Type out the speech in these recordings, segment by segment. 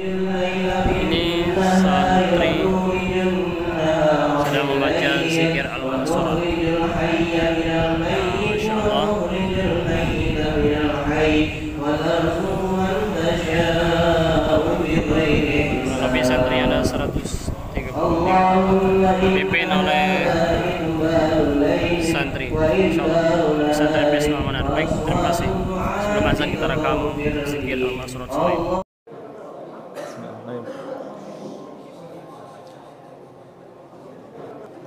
Ini santri sedang membaca zikir al-mansur. Masya Allah. Lebih santri ada 133 dipimpin oleh santri. Insya Allah santri Bisma Manar baik terima kasih. Sebelum azan kita rekam zikir al-mansur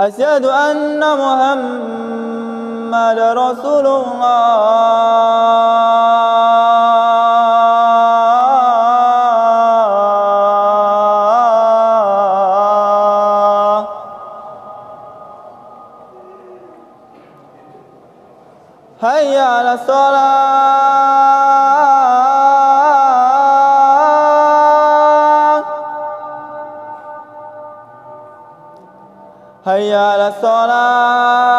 أشهد أن محمد رسول الله. هيا على الصلاة. هيا على الصلاة.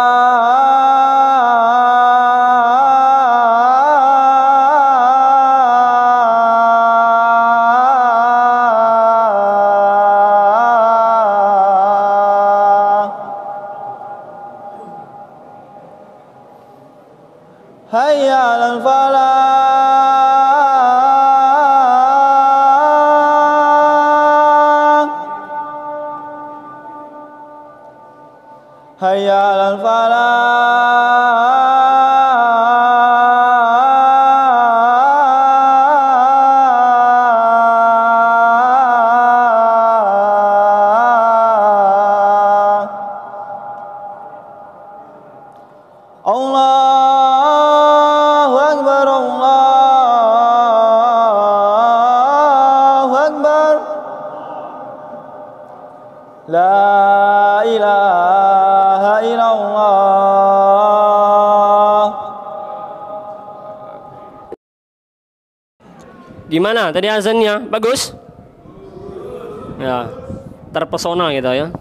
هيا على هيا على الفلاح. الله أكبر الله أكبر. لا إله Gimana tadi azannya? Bagus? Ya, terpesona gitu ya.